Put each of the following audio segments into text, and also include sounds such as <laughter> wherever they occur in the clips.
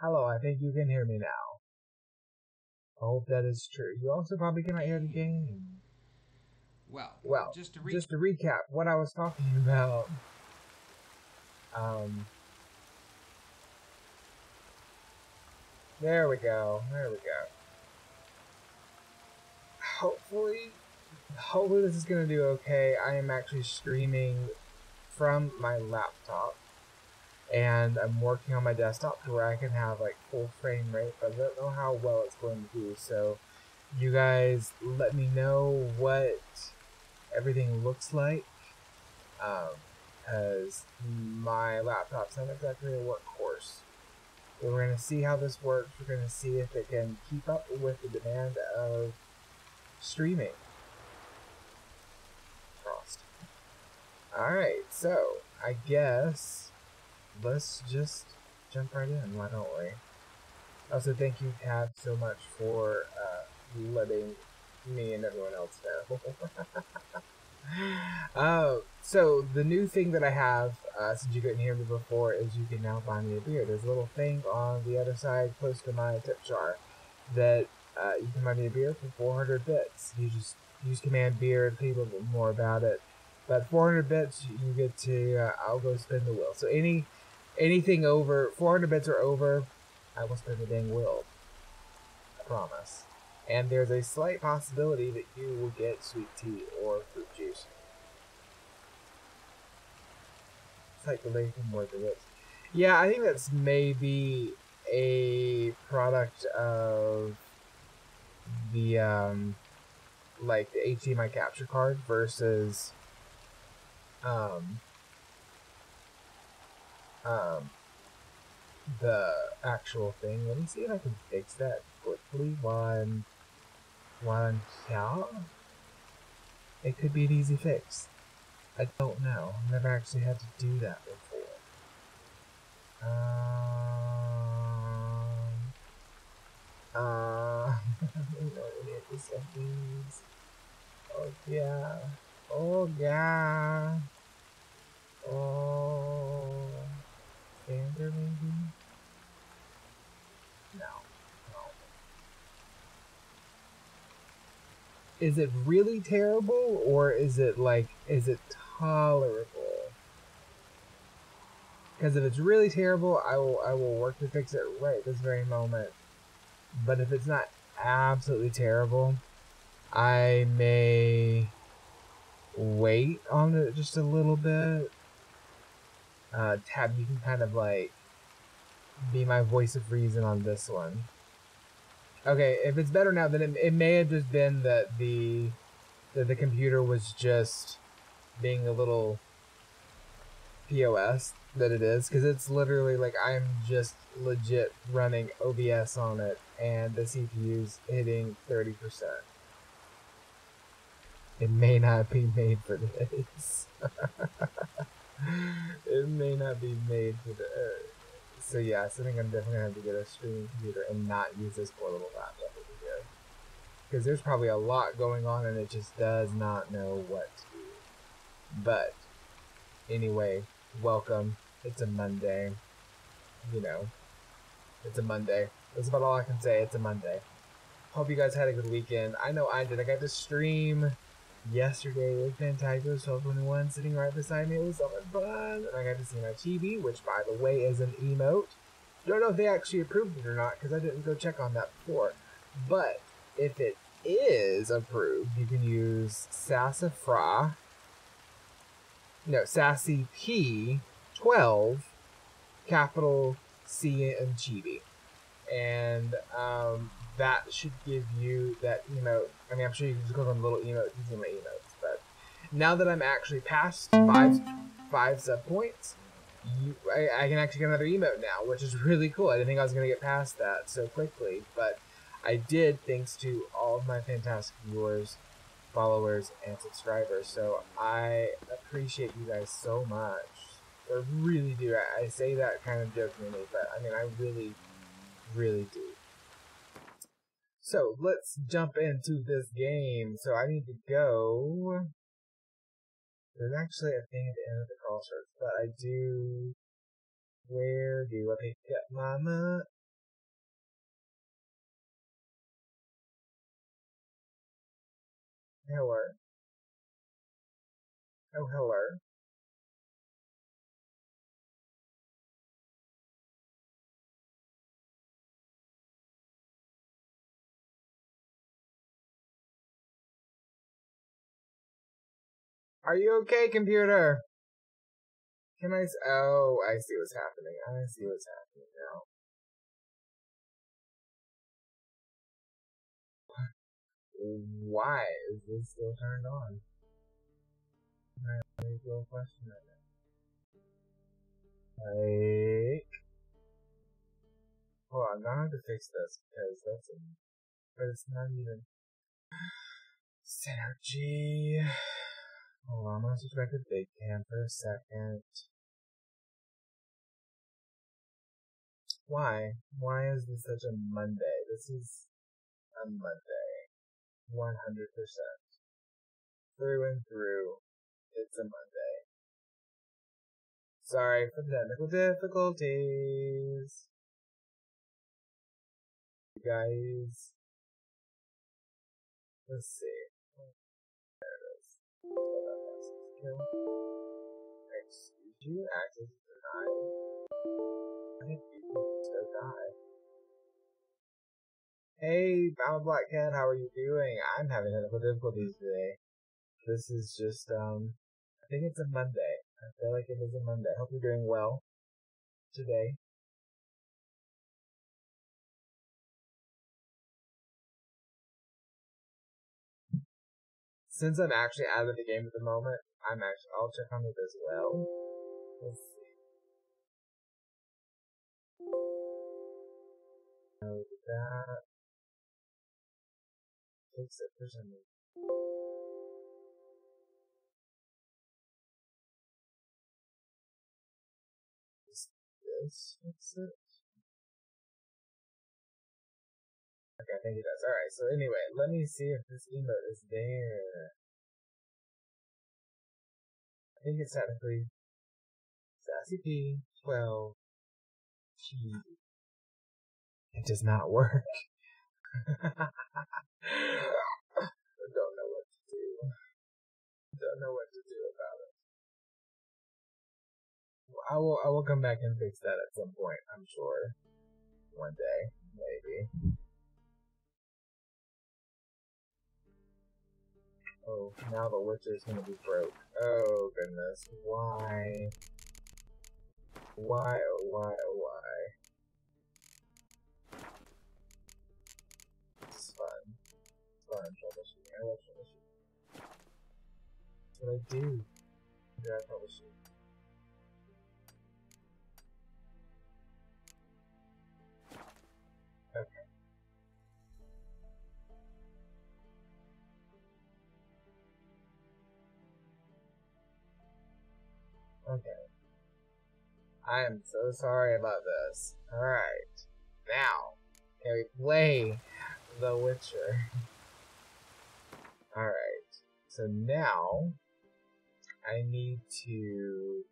Hello, I think you can hear me now. I hope that is true. You also probably cannot hear the game. Well, Well, just to, just to recap what I was talking <laughs> about. Um, there we go. There we go. Hopefully, hopefully this is gonna do okay. I am actually streaming from my laptop, and I'm working on my desktop to where I can have like full frame rate. But I don't know how well it's going to do. So, you guys, let me know what everything looks like. Um, because my laptop's not exactly a workhorse. We're going to see how this works. We're going to see if it can keep up with the demand of streaming. Frost. Alright, so I guess let's just jump right in, why don't we? Also, thank you, Tab, so much for uh, letting me and everyone else know. uh, <laughs> so the new thing that I have, uh, since you couldn't hear me before, is you can now buy me a beer. There's a little thing on the other side, close to my tip jar, that uh, you can buy me a beer for 400 bits. You just use command beer and you a little bit more about it. But 400 bits, you get to. Uh, I'll go spin the wheel. So any anything over 400 bits or over, I will spin the dang wheel. I promise and there's a slight possibility that you will get sweet tea or fruit juice. It's like the Lathan more than it. Yeah, I think that's maybe a product of the um like the HDMI capture card versus um um the actual thing. Let me see if I can fix that quickly while I'm here. It could be an easy fix. I don't know. I've never actually had to do that before. Um, uh. <laughs> Oh yeah. Oh yeah. Oh, maybe. No. No. Is it really terrible or is it like is it tolerable? Because if it's really terrible, I will I will work to fix it right this very moment. But if it's not absolutely terrible, I may wait on it just a little bit. Uh, Tab, you can kind of like be my voice of reason on this one. Okay, if it's better now, then it, it may have just been that the that the computer was just being a little POS that it is, because it's literally like I'm just legit running OBS on it, and the CPU's hitting thirty percent. It may not be made for this. <laughs> it may not be made for. Uh, so yeah, so I think I'm definitely gonna have to get a streaming computer and not use this poor little laptop over here. Because there's probably a lot going on and it just does not know what to do. But anyway, welcome. It's a Monday. You know, it's a Monday. That's about all I can say. It's a Monday. Hope you guys had a good weekend. I know I did. I got to stream yesterday with Fantago's 1221 sitting right beside me. It was so much fun. And I got to see my chibi, which by the way is an emote. Don't know if they actually approved it or not because I didn't go check on that before. But if it is approved, you can use Sassafra. No, Sassy P12, capital C and chibi. And um, that should give you that emote. I mean, I'm sure you can just click on the little emote to see my emotes, but now that I'm actually past five five sub points, you, I, I can actually get another emote now, which is really cool. I didn't think I was gonna get past that so quickly, but I did thanks to all of my fantastic viewers, followers, and subscribers. So I appreciate you guys so much. I really do. I, I say that kind of jokingly, but I mean I really, really do. So let's jump into this game. So I need to go. There's actually a thing at the end of the crossroads, but I do. Where do I pick up my Hello. Oh, hello. Are you okay, computer? Can I? Oh, I see what's happening. I see what's happening now. Why is this still turned on? I have a real question. Like, hold on, I'm gonna have to fix this because that's a, but it's not even <sighs> synergy. Hold on, gonna switch back to Big Cam for a second. Why? Why is this such a Monday? This is a Monday. 100%. Through and through. It's a Monday. Sorry for the technical difficulties. You guys. Let's see. There it is. Excuse you, access denied. I think people just die. Hey, I'm a Black Cat, how are you doing? I'm having technical difficulties today. This is just, um, I think it's a Monday. I feel like it is a Monday. I hope you're doing well today. Since I'm actually out of the game at the moment, I'm actually, I'll check on it as well. Let's see. That. Fix it. Is this fix it? Okay, I think it does. Alright, so anyway, let me see if this emote is there. I think it's technically Sassy P 12 T. It does not work. I don't know what to do. Don't know what to do about it. I will I will come back and fix that at some point, I'm sure. One day, maybe. Oh, now the Witcher's gonna be broke. Oh goodness, why? Why, oh why, oh why? Troubleshooting. I love what I do. Yeah, I troubleshoot. Okay. Okay. I am so sorry about this. Alright. Now, can we play The Witcher? <laughs> Alright. So now, I need to...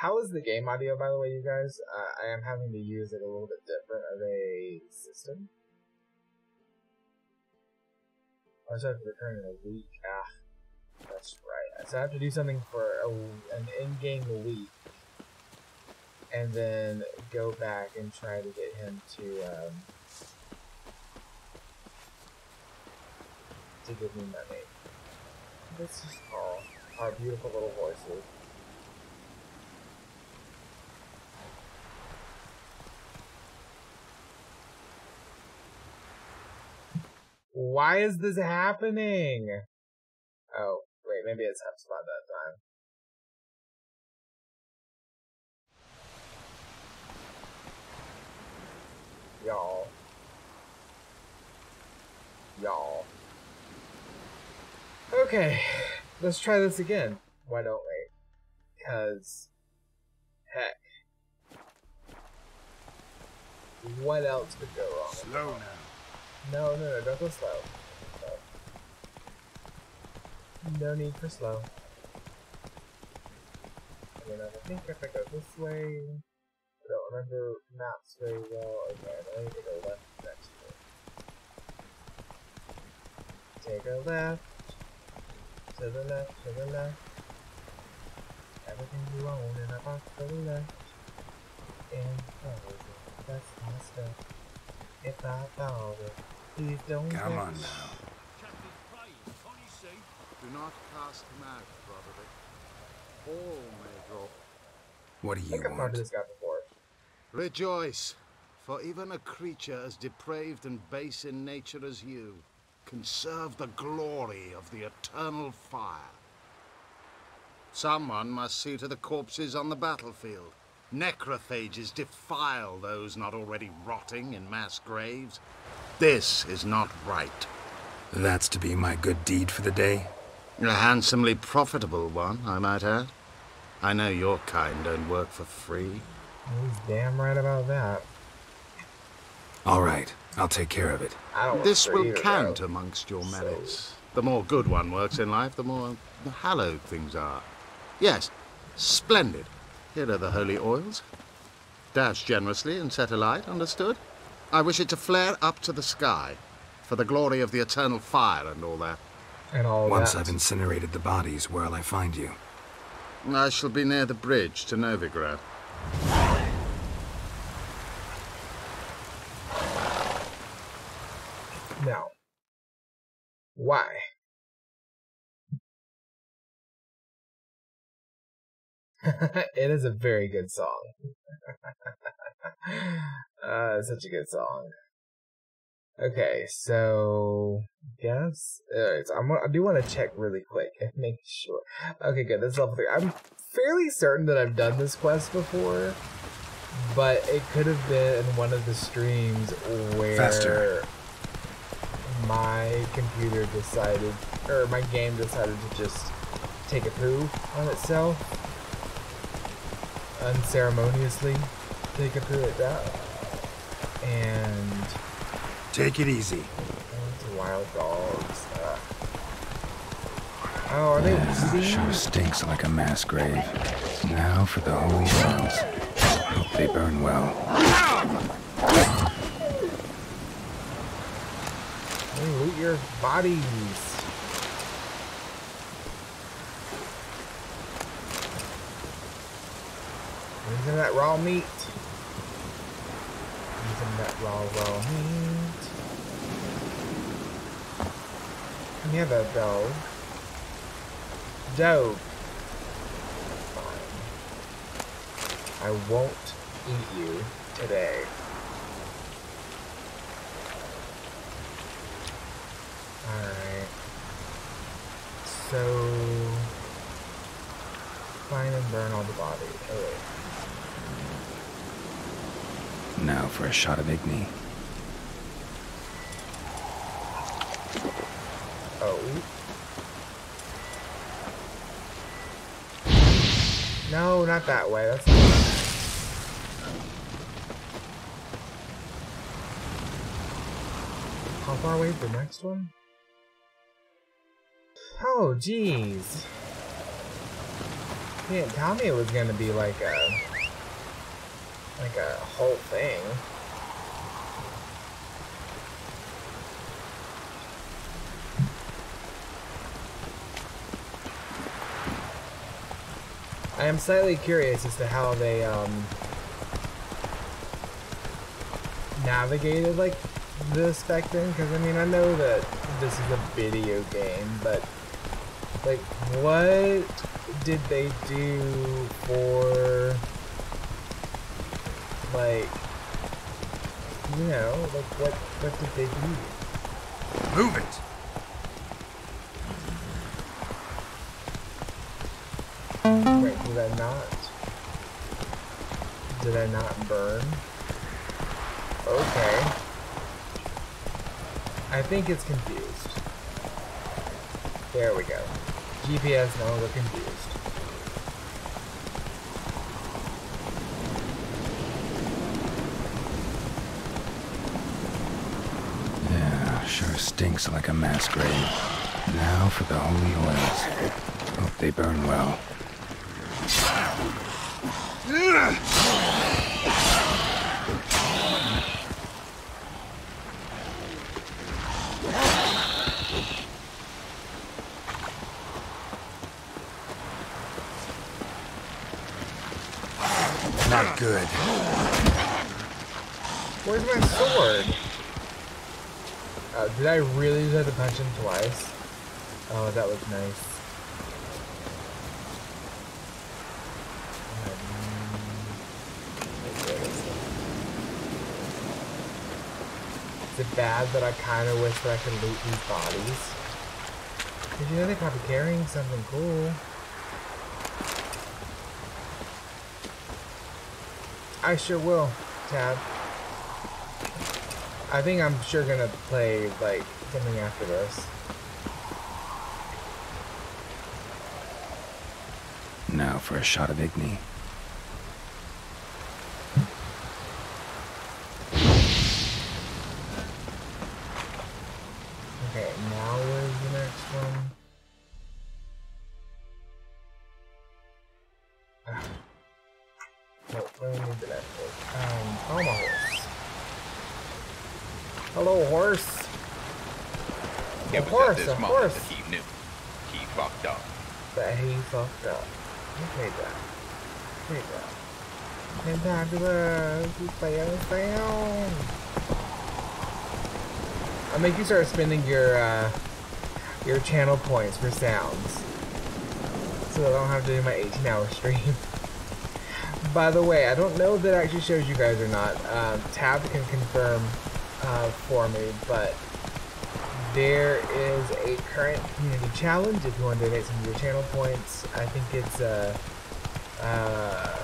How is the game audio, by the way, you guys? Uh, I am having to use it a little bit different of a system. I also have to return in a week. Ah, that's right. So I have to do something for a, an in-game week, and then go back and try to get him to um, to give me money. This is all our beautiful little horses. Why is this happening? Oh, wait, maybe it's HubSpot that time. Y'all. Y'all. Okay, let's try this again. Why don't we? Because, heck. What else could go wrong? Slow now. No, no, no, don't go slow. No need for slow. I mean, I think if I go this way, I don't remember maps very well. Okay, I need to go left next Take a left, to the left, to the left. Everything you own in a box to the left. And follow it. That's my stuff. If I follow it, please don't Come touch. on now. Do not cast him out, Broderick. All may drop. What do I you think I've talked want? this guy before. Rejoice, for even a creature as depraved and base in nature as you can serve the glory of the eternal fire. Someone must see to the corpses on the battlefield. Necrophages defile those not already rotting in mass graves. This is not right. That's to be my good deed for the day? A handsomely profitable one, I might add. I know your kind don't work for free. He's damn right about that. All right, I'll take care of it. This will either, count though. amongst your So- merits. The more good one works in life, the more hallowed things are. Yes, splendid. Here are the holy oils. Dash generously and set alight, understood? I wish it to flare up to the sky, for the glory of the eternal fire and all that. And all Once that. I've incinerated the bodies, where'll I find you? I shall be near the bridge to Novigrad. Now, why? <laughs> it is a very good song. <laughs> uh, such a good song. Okay, so yes, alright. So I'm, I do want to check really quick and <laughs> make sure. Okay, good. This is level three. I'm fairly certain that I've done this quest before, but it could have been one of the streams where Faster. My computer decided, or my game decided to just take a poo on itself, unceremoniously take a poo at that, and Take it easy. it's wild dogs. Uh, oh, are they Yeah, weedy? sure stinks like a mass grave. Now for the holy ones. Hope they burn well. Hey, loot your bodies. Using that raw meat. Using that raw, raw meat. You have a dog? Dog. Fine. I won't eat you today. Alright. So find and burn all the body. Oh wait. Now for a shot of Igni. Oh. No, not that way. That's not How far away is the next one? Oh, jeez. You didn't tell me it was gonna be like a like a whole thing. I am slightly curious as to how they um navigated like the spectrum because I mean I know that this is a video game, but like what did they do for like you know like what what did they do? Move it! Wait, did I not? Did I not burn? Okay. I think it's confused. There we go. GPS no longer confused. Yeah, Sure stinks like a mass grave. Now for the holy oils. Hope they burn well. Not good. Where's my sword? Uh, did I really just have to punch him twice? Oh, that was nice. Is it bad that I kind of wish that I could loot these bodies? Did you know they're probably carrying something cool. I sure will, Tab. I think I'm sure gonna play like something after this. Now for a shot of Igni. I'll make you start spending your uh, your channel points for sounds, so I don't have to do my 18-hour <laughs> stream. By the way, I don't know if that actually shows you guys or not. Um, Tab can confirm uh, for me, but there is a current community challenge if you want to donate some of your channel points. I think it's uh, uh,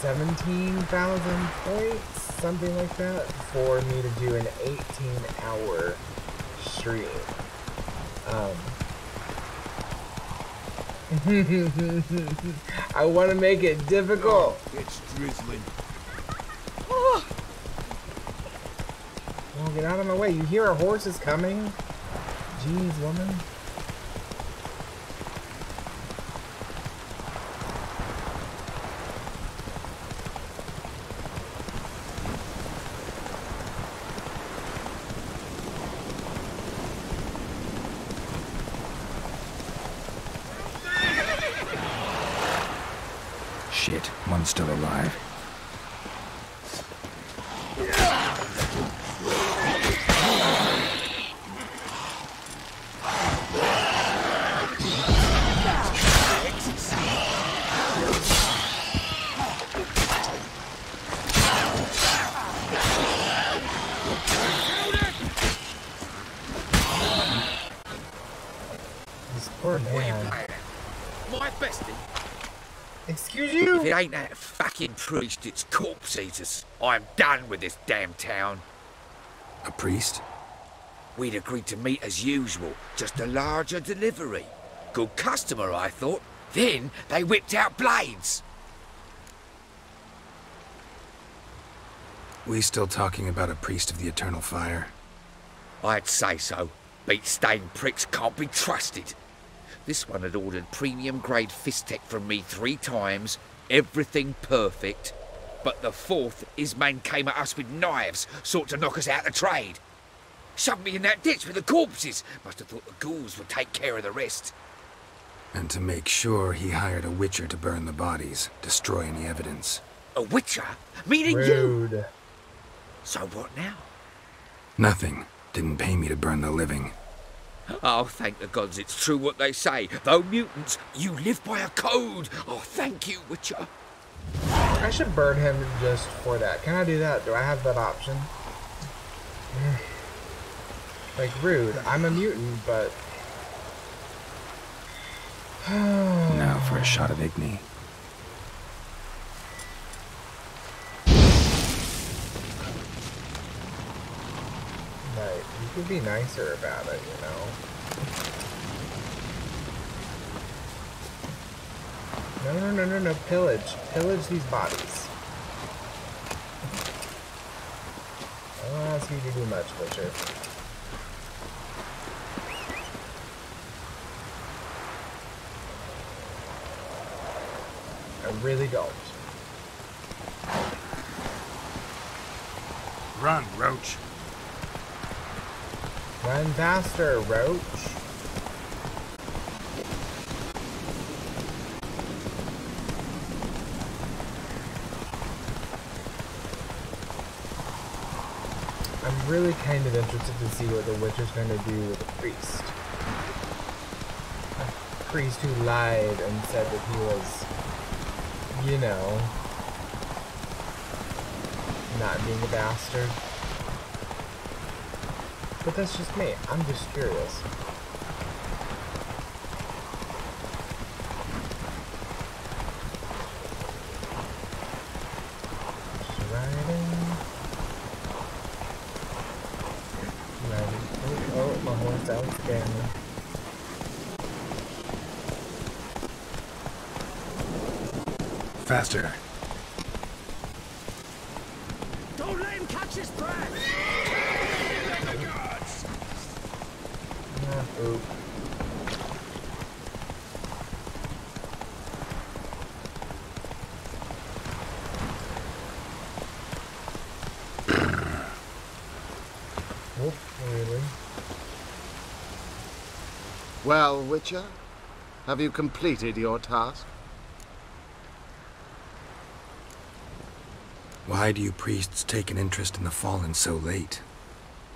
17,000 points, something like that, for me to do an 18-hour stream. Um, <laughs> I want to make it difficult. It's drizzling. Well, get out of my way. You hear our horses coming? Jeez, woman. Shit, one's still alive. This poor man. My bestie. Excuse If you? it ain't that priest, it's corpse eaters. I'm done with this damn town. A priest? We'd agreed to meet as usual, just a larger delivery. Good customer, I thought. Then they whipped out blades. We still talking about a priest of the eternal fire? I'd say so. Beat stained pricks can't be trusted. This one had ordered premium grade fisstech from me three times, everything perfect. But the fourth, his man came at us with knives, sought to knock us out of trade. Shoved me in that ditch with the corpses. Must have thought the ghouls would take care of the rest. And to make sure, he hired a witcher to burn the bodies, destroy any evidence. A witcher? Meaning you? Rude. So what now? Nothing. Didn't pay me to burn the living. Oh, thank the gods it's true what they say. Though mutants, you live by a code. Oh, thank you, Witcher. I should burn him just for that. Can I do that? Do I have that option? <sighs> like, rude. I'm a mutant, but... <sighs> Now for a shot of Igni. could be nicer about it, you know? No, no, no, no, no, pillage. Pillage these bodies. I don't ask you to do much, Butcher. I really don't. Run, Roach. Run faster, Roach. I'm really kind of interested to see what the Witcher's going to do with the priest. A priest who lied and said that he was, you know, not being a bastard. But that's just me. I'm just curious. Just riding. Riding. Oh, oh, my horse out again. Faster. Don't let him catch his breath! Ah, oop. Oop, really? Well, Witcher, have you completed your task? Why do you priests take an interest in the fallen so late?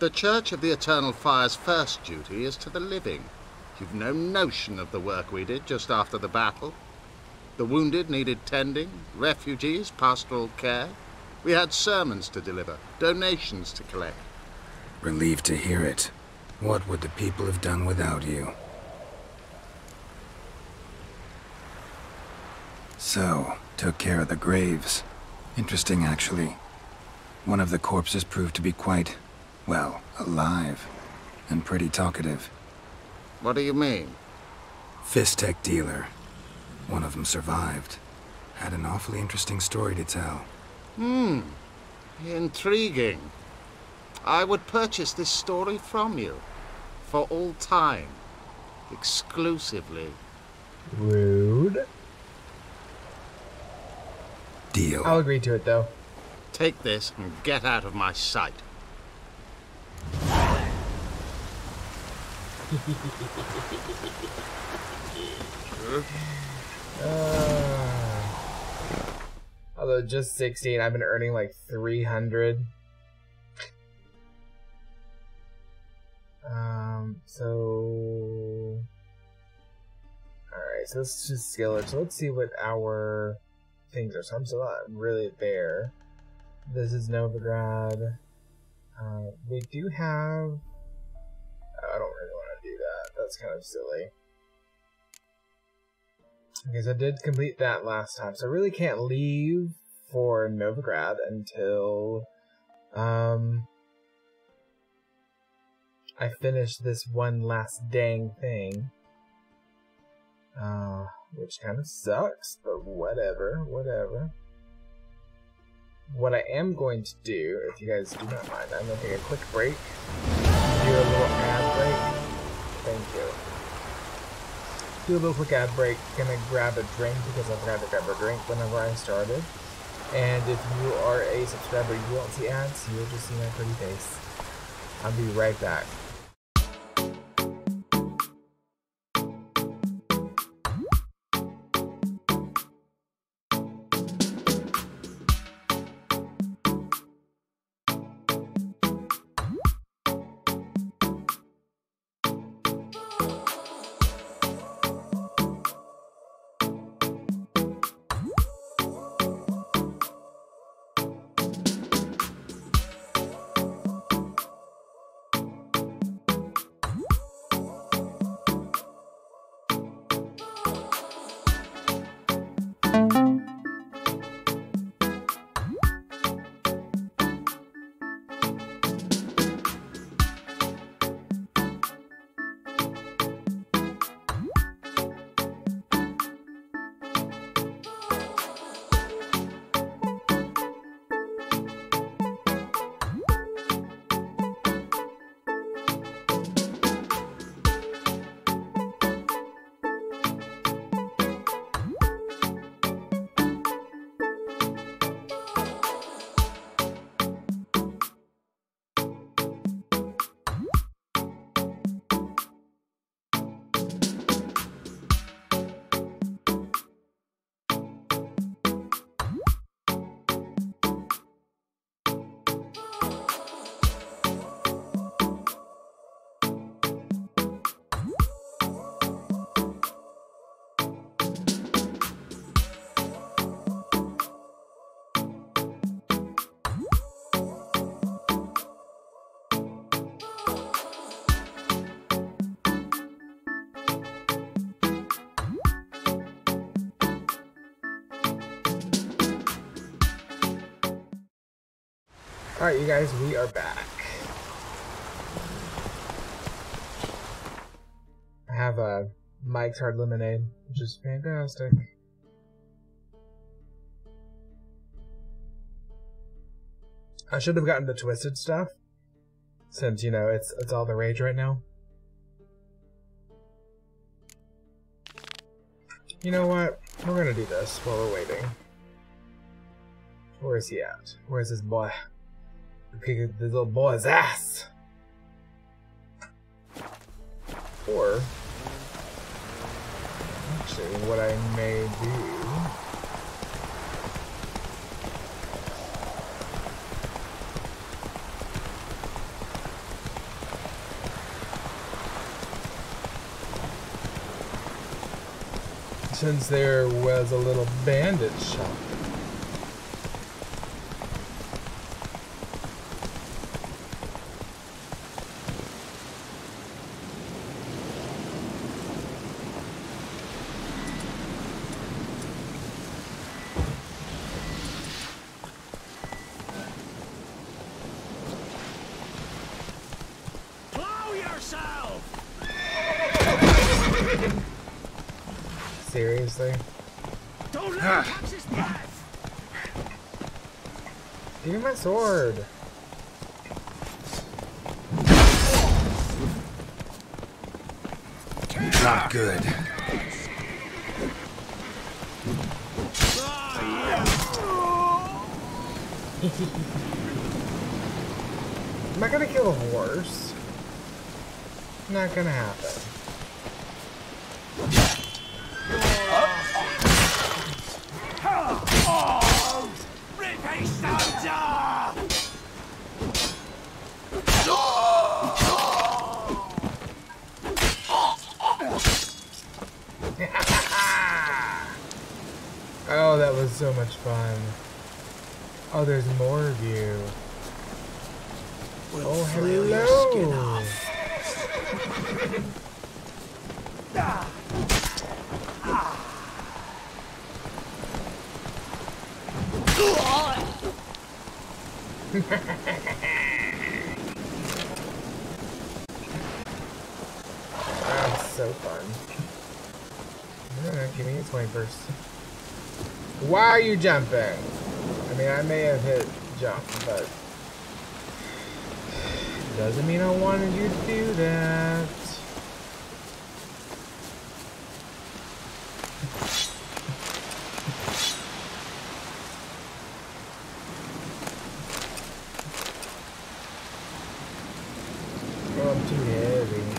The Church of the Eternal Fire's first duty is to the living. You've no notion of the work we did just after the battle. The wounded needed tending, refugees, pastoral care. We had sermons to deliver, donations to collect. Relieved to hear it. What would the people have done without you? So, took care of the graves. Interesting, actually. One of the corpses proved to be quite, well, alive. And pretty talkative. What do you mean? Fisstech dealer. One of them survived. Had an awfully interesting story to tell. Hmm. Intriguing. I would purchase this story from you. For all time. Exclusively. Rude. Deal. I'll agree to it though. Take this and get out of my sight. Uh, <laughs> although just 16, I've been earning like 300. Um, so... Alright, so let's just scale it. So let's see what our things are. So I'm still not really there. This is Novigrad. Uh, we do have... I don't really want to do that. That's kind of silly. Because I did complete that last time, so I really can't leave for Novigrad until um I finish this one last dang thing. Uh, which kind of sucks, but whatever, whatever. What I am going to do, if you guys do not mind, I'm going to take a quick break, do a little ad break. Thank you do a little quick ad break. Gonna grab a drink because I forgot to grab a drink whenever I started. And if you are a subscriber, you won't see ads. You'll just see my pretty face. I'll be right back. Alright, you guys, we are back. I have a Mike's Hard Lemonade, which is fantastic. I should have gotten the twisted stuff, since you know it's it's all the rage right now. You know what? We're gonna do this while we're waiting. Where is he at? Where's this boy? Kick this little boy's ass. Or actually, what I may do. Since there was a little bandit shop Plow yourself! Seriously? Don't let him catch his breath! Give me my sword. Not good. Am I gonna kill a horse? Not gonna happen. Much fun. Oh, there's more of you. oh, hello. That's so fun. Yeah, give me a 21st. Why are you jumping? I mean, I may have hit jump, but doesn't mean I wanted you to do that. Oh, I'm too heavy.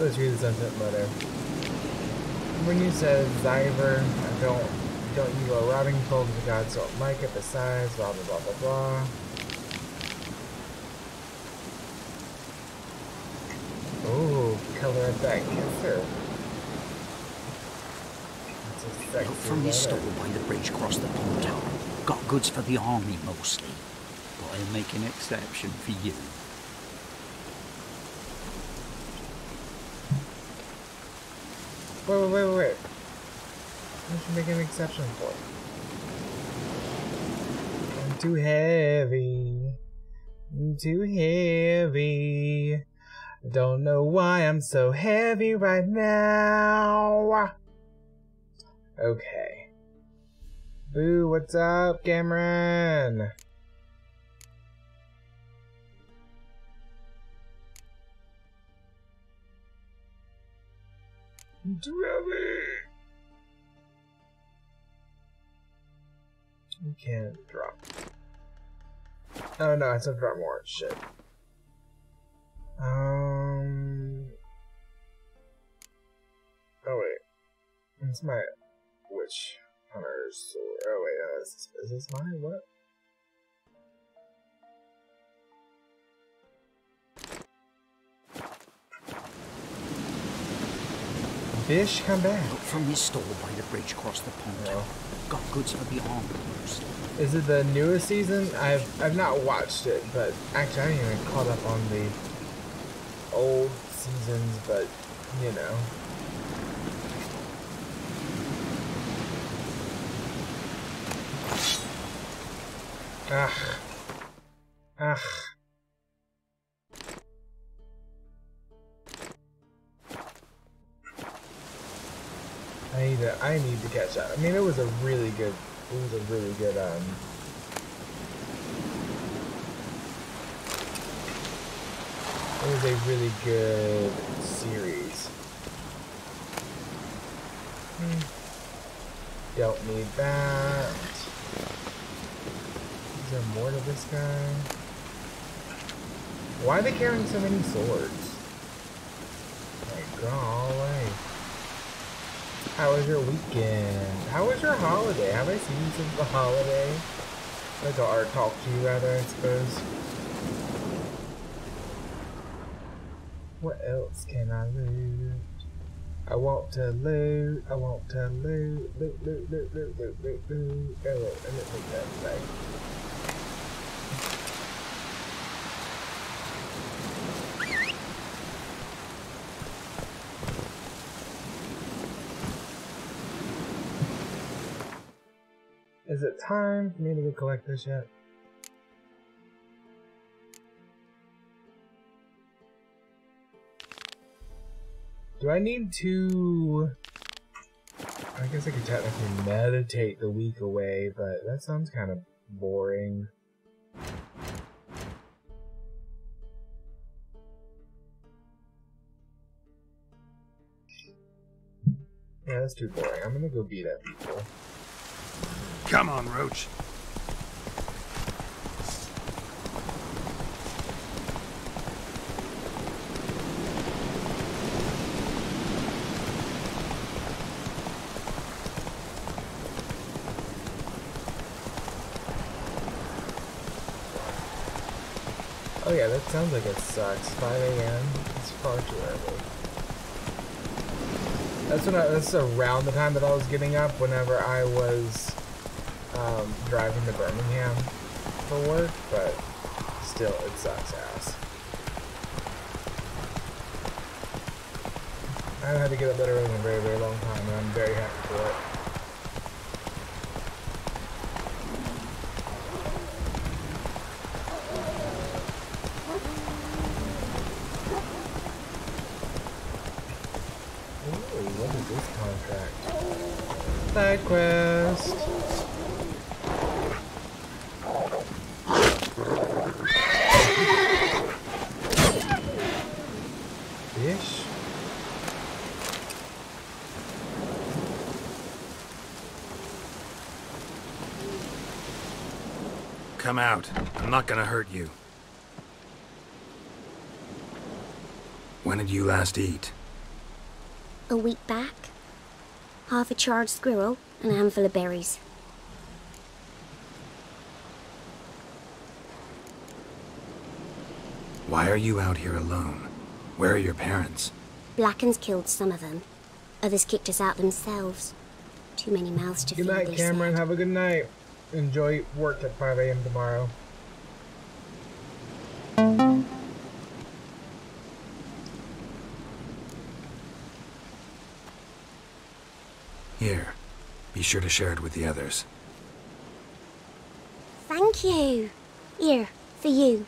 Let's read the sentence letter. When you said Zyver, I don't don't you a routing told the don't like it besides blah blah blah blah blah. Oh, color of that kisser. That's a sexy From his stall by the bridge across the pond. Got goods for the army mostly, but I'll make an exception for you. Wait, wait, wait, wait, wait. What should make an exception for? I'm too heavy. I'm too heavy. Don't know why I'm so heavy right now. Okay. Boo, what's up, Cameron? You can't drop. Oh no, I said drop more. Shit. Um. Oh wait, it's my witch hunter's sword. Oh wait, no, is this, is this my what? Bish, come back. From his stall by the bridge across the pond. No. Got goods for the. Is it the newest season? I've I've not watched it, but actually I haven't even caught up on the old seasons. But you know. Ugh. Ugh. I need to I need to catch up. I mean it was a really good it was a really good um it was a really good series. Hmm. Don't need that. Is there more to this guy? Why are they carrying so many swords? Like, golly. How was your weekend? How was your holiday? I seen you since the holiday? Like art talk to you, rather, I suppose. What else can I loot? I want to loot. I want to loot. Loot, loot, loot, loot, loot, loot, loot. Oh, wait, I didn't think that thing. Is it time for me to go collect this yet? Do I need to... I guess I could technically meditate the week away, but that sounds kind of boring. Yeah, that's too boring. I'm gonna go beat up people. Come on, Roach. Oh yeah, that sounds like it sucks. 5 a.m. It's far too early. That's when I, that's around the time that I was getting up whenever I was um, driving to Birmingham for work, but still, it sucks ass. I haven't had to get up that early in a very, very long time, and I'm very happy for it. Ooh, what is this contract? Side quest. Fish? Come out. I'm not gonna hurt you. When did you last eat? A week back. Half a charred squirrel and a handful of berries. Why are you out here alone? Where are your parents? Black Ones killed some of them. Others kicked us out themselves. Too many mouths to feed. Good night, Cameron. said. Have a good night. Enjoy work at 5 a.m. tomorrow. Here. Be sure to share it with the others. Thank you. Here, for you.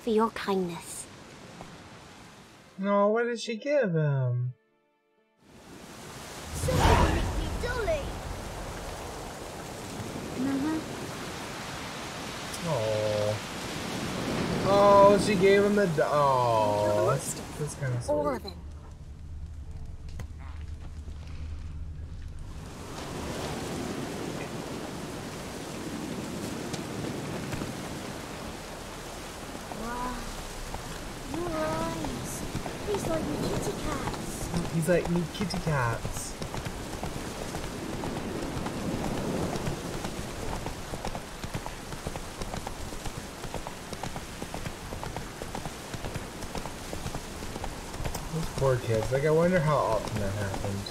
For your kindness. No, what did she give him? Oh. Oh, she gave him the. do- Oh, that's, that's kind of All of them. Wow. Your eyes. He's like the kitty cats. He's like me kitty cats. Like, I wonder how often that happens.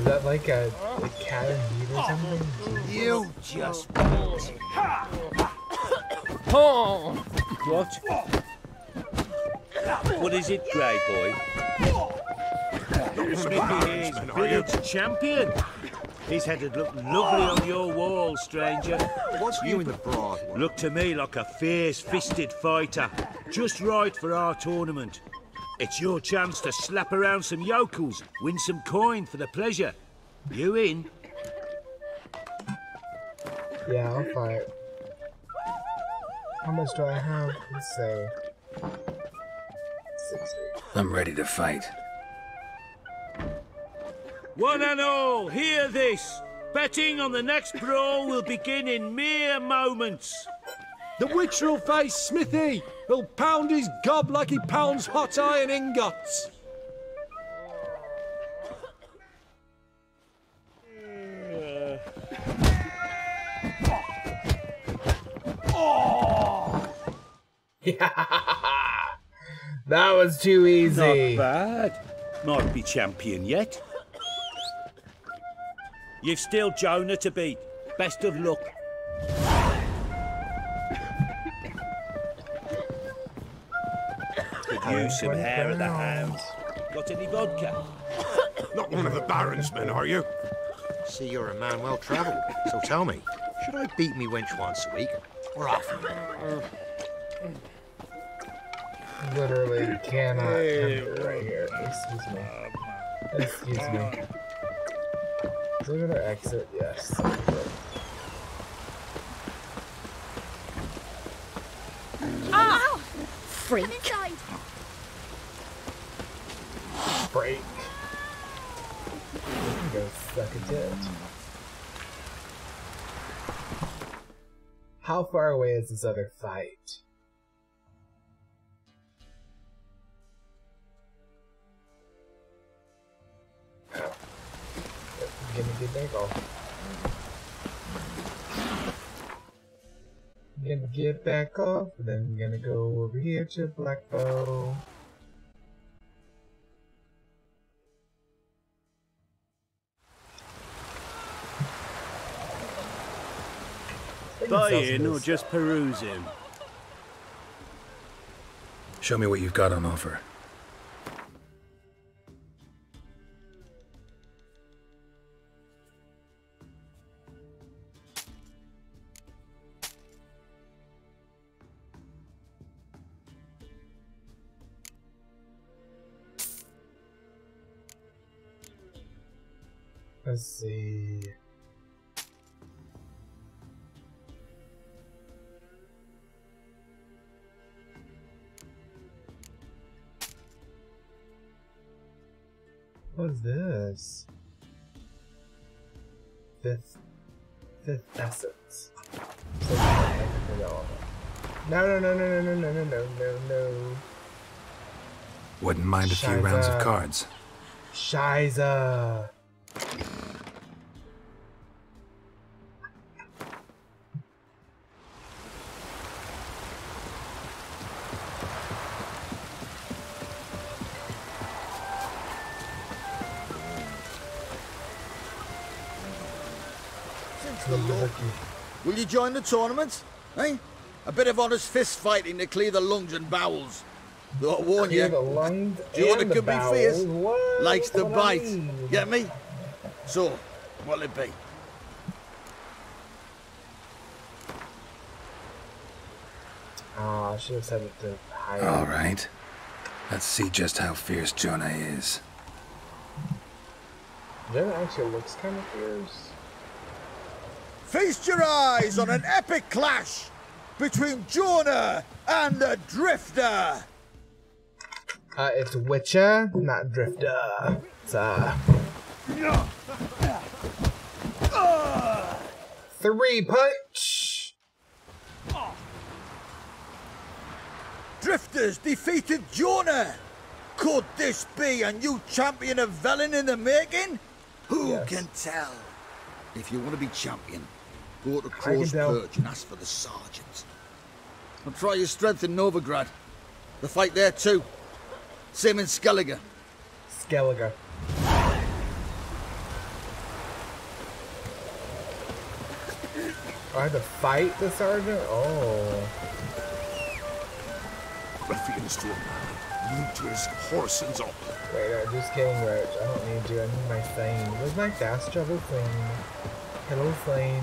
Is that like a, a cat and beat or something? You just Oh! What? What is it, Grey Boy? Smithy here's village champion. His head'd look lovely on your wall, stranger. What's you in the broad? Look to me like a fierce-fisted fighter. Just right for our tournament. It's your chance to slap around some yokels, win some coin for the pleasure. You in? Yeah, I'll fight. How much do I have? Let's say. 60. I'm ready to fight. One and all, hear this. Betting on the next brawl will begin in mere moments. The witcher will face Smithy. He'll pound his gob like he pounds hot iron ingots. <laughs> that was too easy. Not bad. Might be champion yet. You've still Jonah to beat. Best of luck. Could use some hair of the hound. Got any vodka? Not one of the Baron's men, are you? See, you're a man well travelled. So tell me, should I beat me wench once a week or often? Literally cannot enter right here. Excuse me. Excuse me. Is there another exit? Yes. Ah! Freak. Break. Go suck a tit. How far away is this other fight? Gonna back off, then we're gonna go over here to Blackbough. Buy in or just peruse him? Show me what you've got on offer. Let's see. What's this? Fifth, fifth essence. So I can all that. No, no, no, no, no, no, no, no, no, no. Wouldn't mind a few rounds of Shiza. cards. Shiza. Join the tournament? Eh? A bit of honest fist fighting to clear the lungs and bowels. Though I warn Clear you, the lungs Jonah and could be fierce. What? Likes to bite. Mean? Get me? So, what'll it be? Ah, I should have said it to higher. All right. Let's see just how fierce Jonah is. Jenna actually looks kind of fierce. Feast your eyes on an epic clash between Jonah and the Drifter. Uh, it's Witcher, not Drifter. It's, uh... Three punch! Drifters defeated Jonah. Could this be a new champion of Velen in the making? Who can tell? If you want to be champion, Go to Crow's Perch and ask for the sergeant. And try your strength in Novigrad. The fight there too. Same in Skellige. Skellige. I have to fight the sergeant? Oh. Ruffians to a man, to his horse and all. Wait, I'm just kidding, Roach. I don't need you. I need my flame. Where's my fast travel flame? Hello, flame.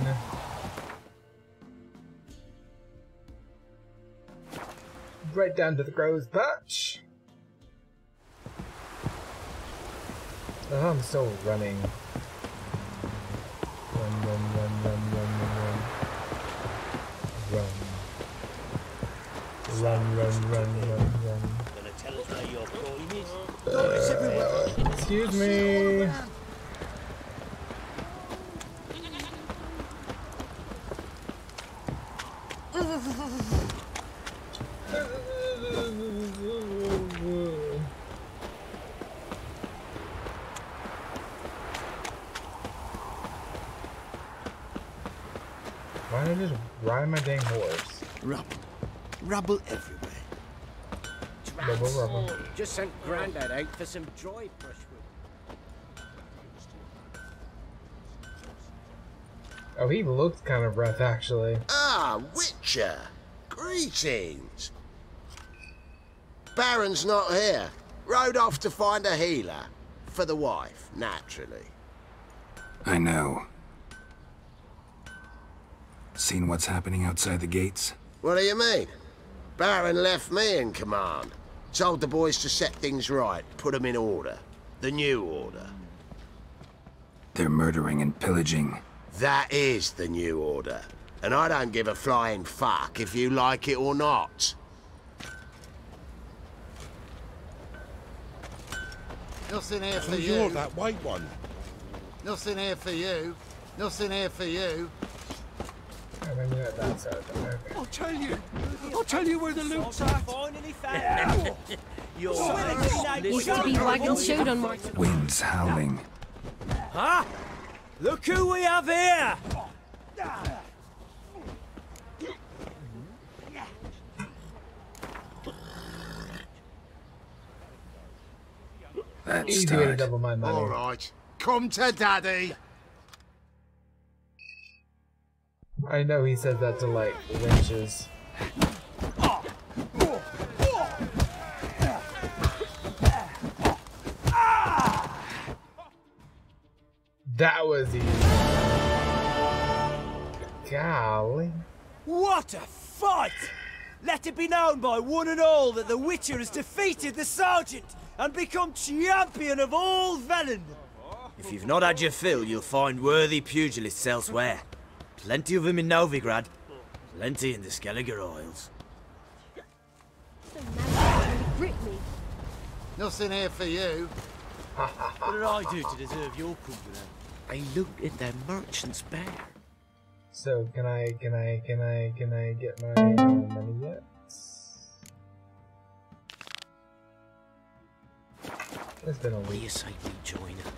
Right down to the Crow's Perch. Oh, I'm still running. Run, run, run, run, run, run, run. Run. Run, run, run, run, run. Gonna tell us where your coin? Uh, excuse me. <laughs> Why did I just ride my dang horse? Rubble. Rubble everywhere. Rubble, rubble. Just sent Grandad out for some dry brushwood. Oh, he looked kind of rough, actually. Ah, Witcher! Greetings! Baron's not here. Rode off to find a healer. For the wife, naturally. I know. Seen what's happening outside the gates? What do you mean? Baron left me in command. Told the boys to set things right, put them in order. The new order. They're murdering and pillaging. That is the new order. And I don't give a flying fuck if you like it or not. Nothing here for you. you're that white one. Nothing here for you. Nothing here for you. I remember that that side. Okay. I'll tell you. I'll tell you where the loot's at. Finally You're Used to be wagon showed on Martin. <laughs> Winds howling. Huh? Look who we have here! That's Easy way to double my money. All right. Come to daddy. I know he said that to like winches. That was easy. Golly. What a fight! Let it be known by one and all that the Witcher has defeated the Sergeant and become champion of all Velen. If you've not had your fill, you'll find worthy pugilists elsewhere. Plenty of them in Novigrad, plenty in the Skellige Isles. Nothing here for you. What did I do to deserve your company? I looted the merchant's bear. So can I can I can I can I get my uh, money yet? It's been a What do you week. say we join her?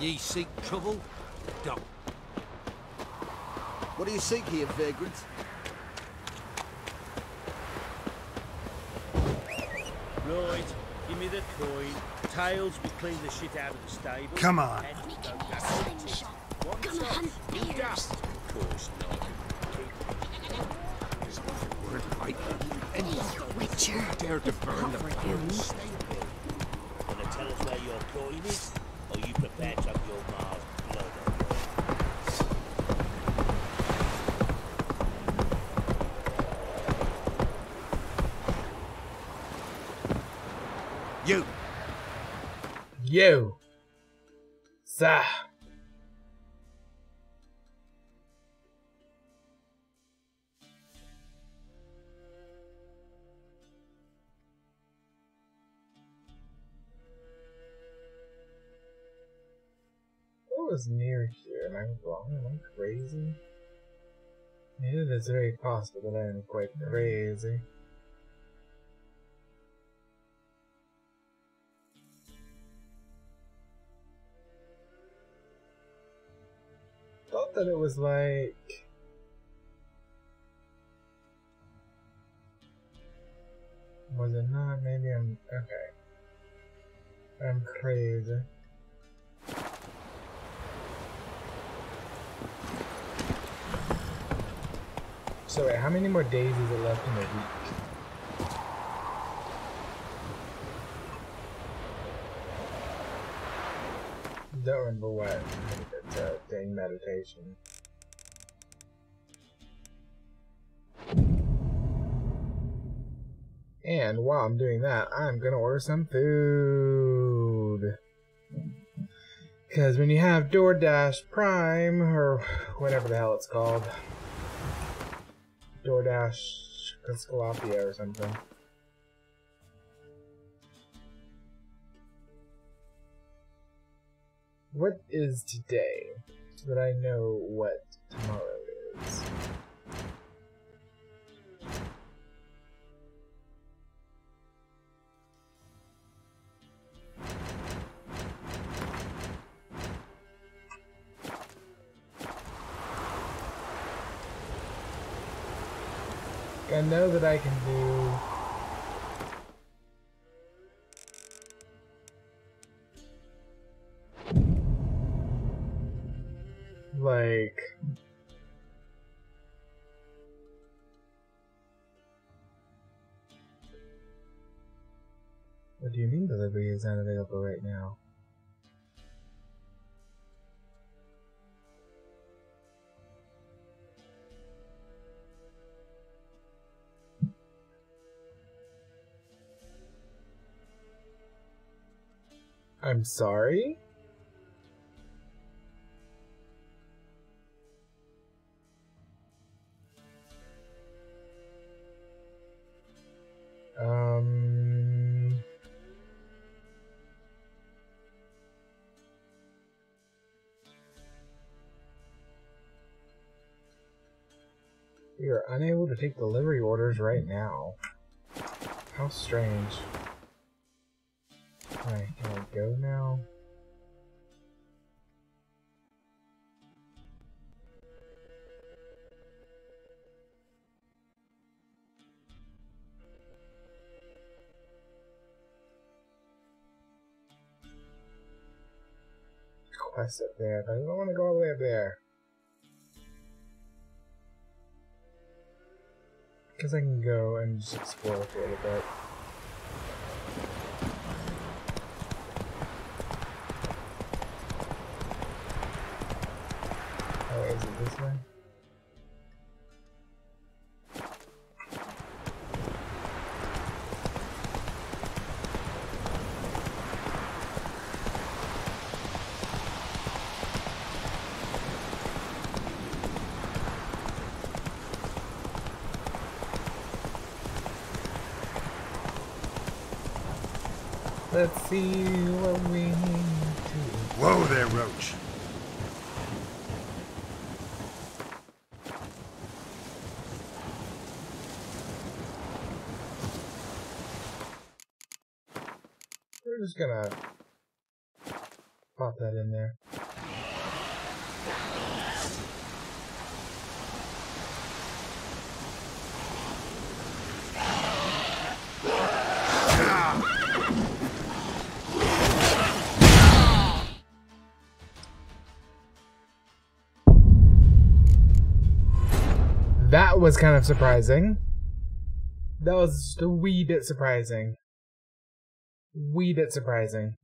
Ye seek trouble? Don't. What do you seek here, vagrant? Right, give me the coin. Tails, we clean the shit out of the stable. Come on. Heads, we don't A gather slingshot. Gonna hunt bears. Of course not. Witcher. Dare to burn the Comprehend. Gonna tell us where your coin is? Or you prepared to have your Mars blood? You! You. What was near here? Am I wrong? Am I crazy? It is very possible that I am quite hmm. crazy. thought that it was like. Was it not? Maybe I'm. Okay. I'm crazy. So, wait, how many more days is it left in the week? Don't remember what. It's a thing meditation. And while I'm doing that, I'm gonna order some food. Because when you have DoorDash Prime, or whatever the hell it's called, DoorDash Scalapia or something. What is today? So that I know what tomorrow is. I know that I can do is not available right now? I'm sorry? To take delivery orders right now. How strange. Alright, can I go now? Quest up there, but I don't want to go all the way up there. Because I can go and just explore a little bit. Let's see what we need to. Whoa there, Roach. We're just gonna was kind of surprising. That was just a wee bit surprising. Wee bit surprising.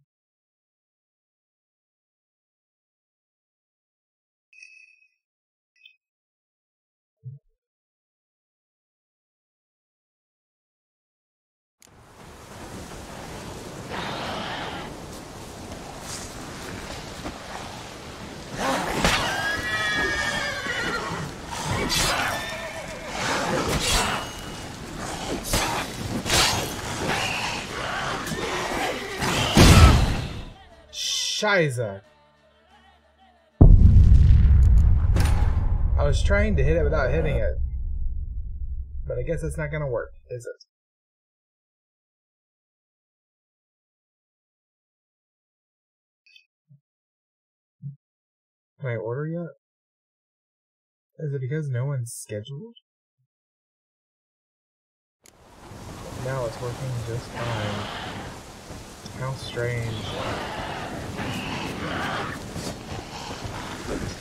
Shiza. I was trying to hit it without hitting it. But I guess it's not gonna work, is it? Can I order yet? Is it because no one's scheduled? now it's working just fine. How strange. Thank you.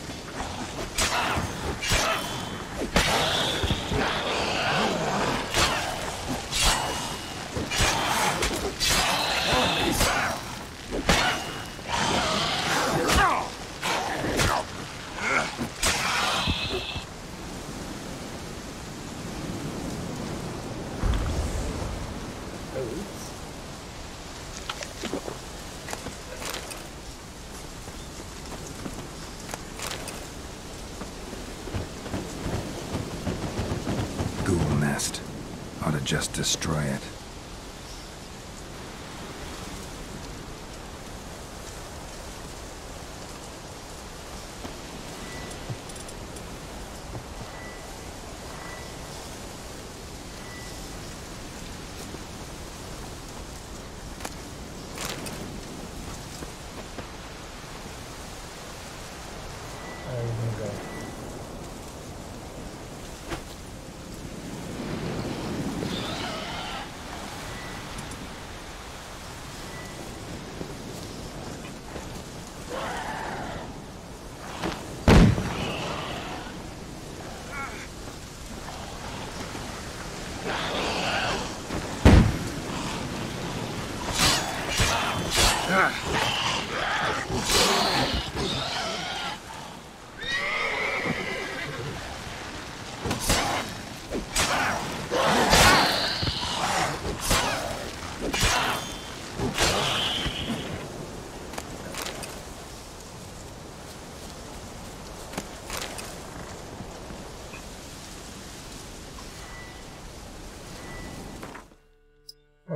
Destroy it.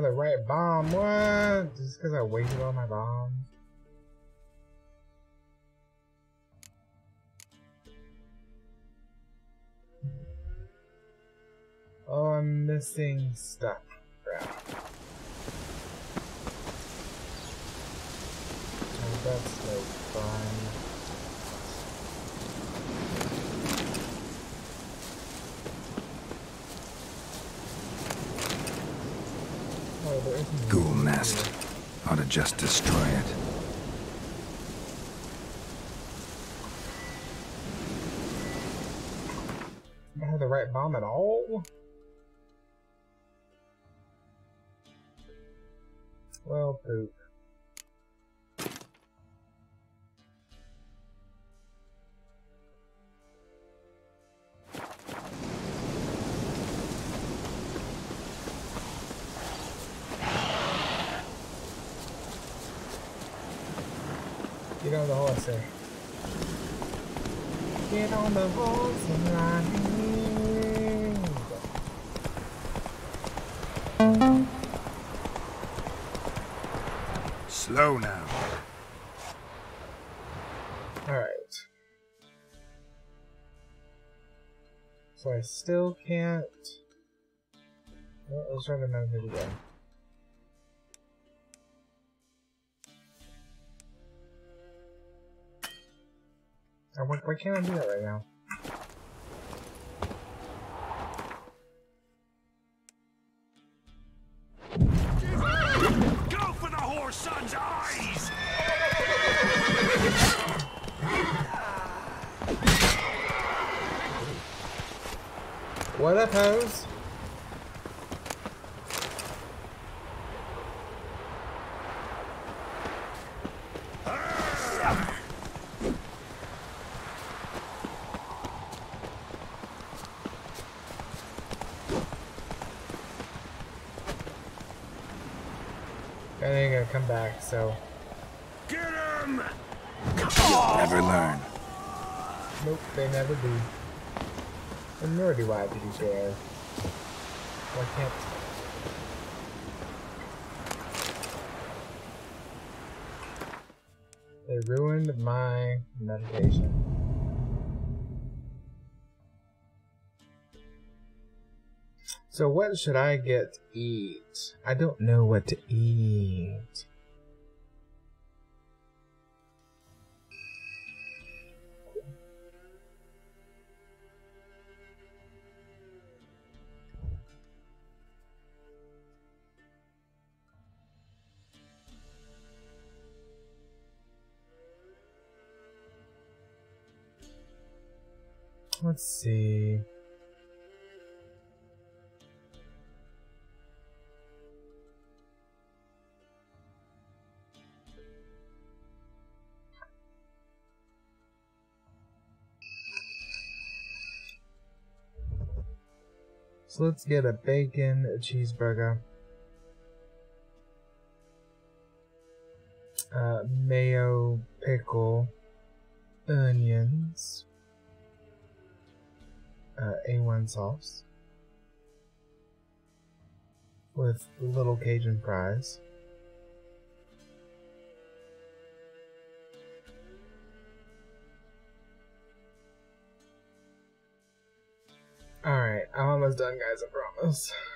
Oh, the right bomb. What? Just because I wasted all my bombs? Oh, I'm missing stuff. Crap. That's no fun. Oh, there isn't Ghoul nest. Ought to just destroy it. I have the right bomb at all? Well, poop. Get on the horse, sir. Get on the horse and ride. Slow now. Alright. So I still can't. Let's try another video. Why, why can't I do that right now? So. Get him! Never learn. Nope, they never do. And nor do I, to be fair. Why can't. They ruined my meditation. So what should I get to eat? I don't know what to eat. Let's see. So let's get a bacon cheeseburger. Uh, mayo, pickle, onions, uh, A1 sauce with little Cajun fries. Alright, I'm almost done, guys, I promise. <laughs>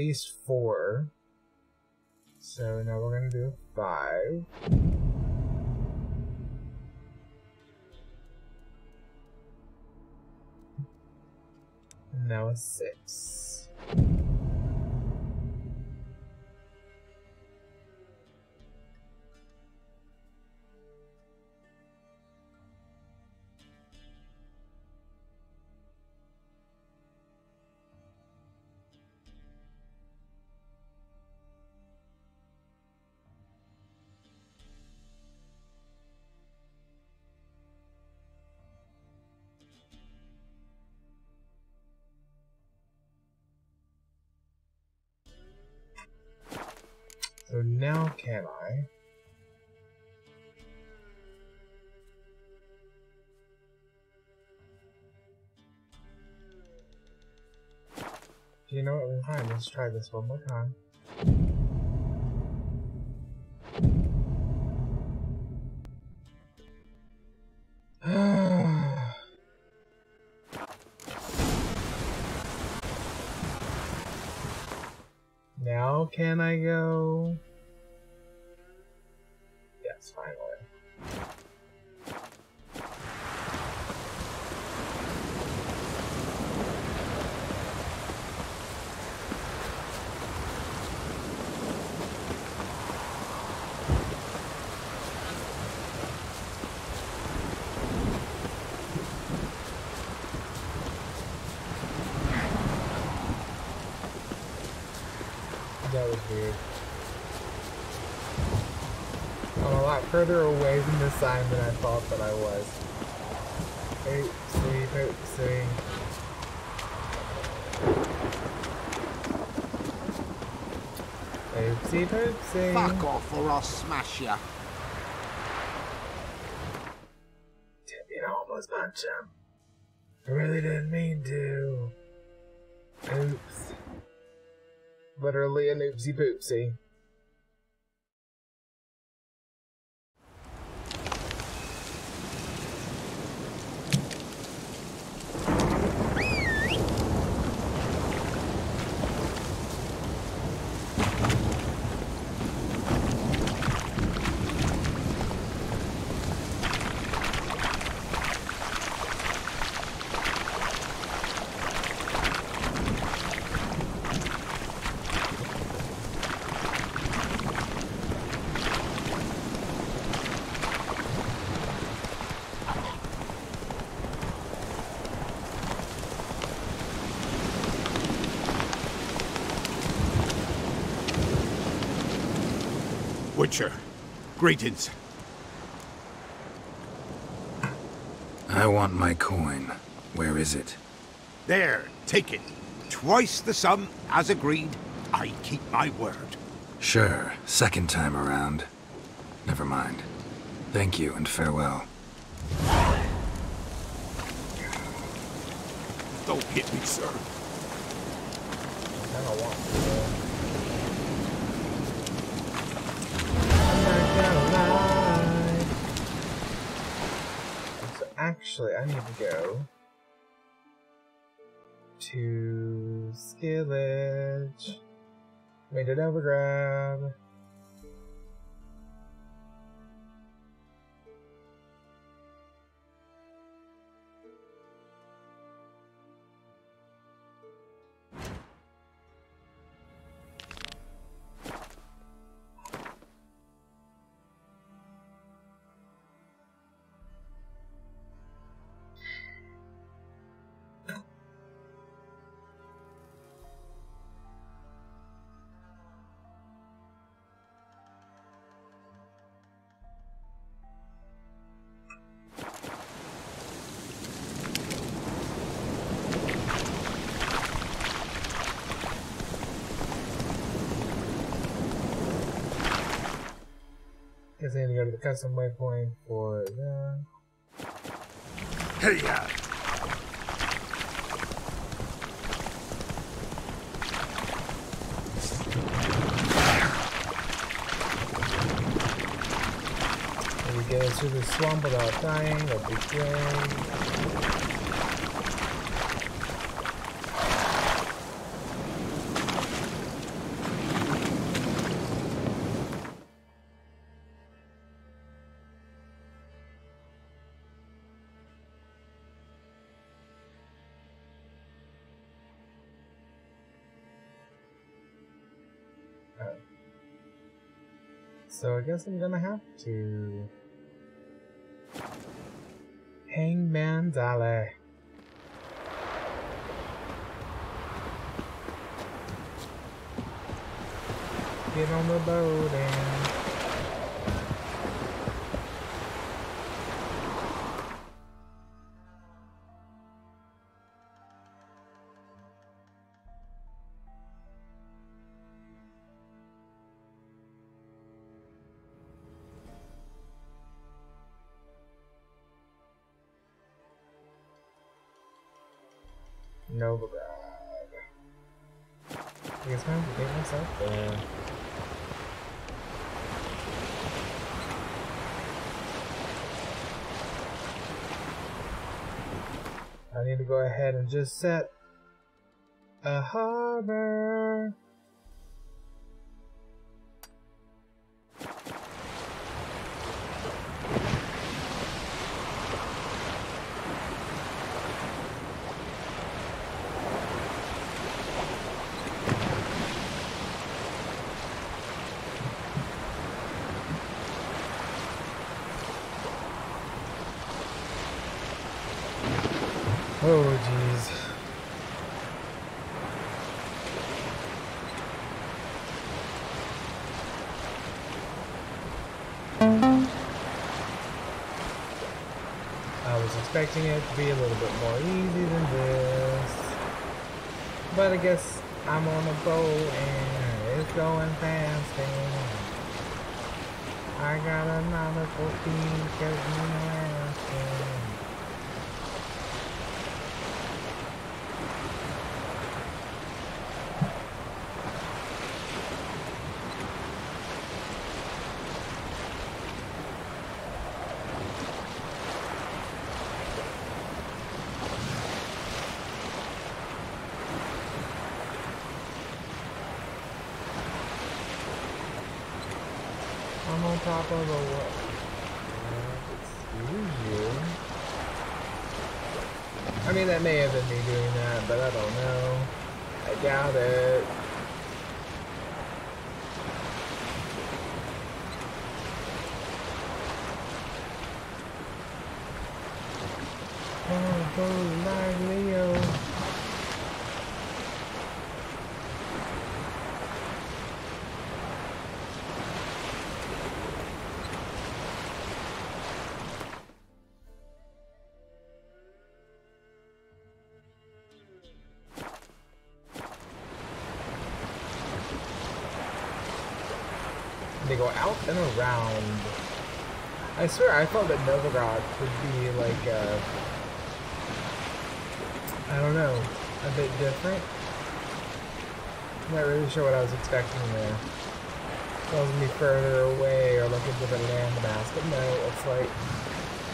least four. So now we're gonna do five. Now a six. What? Fine, let's try this one more time. Sign than I thought that I was. Oopsie, oopsie. Oopsie, oopsie. Fuck off or I'll smash ya. You almost punch him. I really didn't mean to. Oops. Literally an oopsie poopsie. Greetings. I want my coin. Where is it? There, take it. Twice the sum, as agreed. I keep my word. Sure, second time around. Never mind. Thank you and farewell. Don't hit me, sir. Actually, I need to go to Skellige. Made it overgrab. Guess I need to go to the custom waypoint for that. Hey, yeah. We get through the swamp without dying, that'd be great. So I guess I'm gonna have to. Hangman's Alley. Get on the boat and. Just set a harbor. Expecting it to be a little bit more easy than this. But I guess I'm on a boat and it's going fast and I got a nautical feed because you know asking. I'm on top of a what? Excuse you. I mean, that may have been me doing that, but I don't know. I doubt it. Leo. They go out and around. I swear, I thought that Novigrad would be like, uh, I don't know, a bit different. Not really sure what I was expecting there. Was gonna be further away or like a different landmass, but no, it's like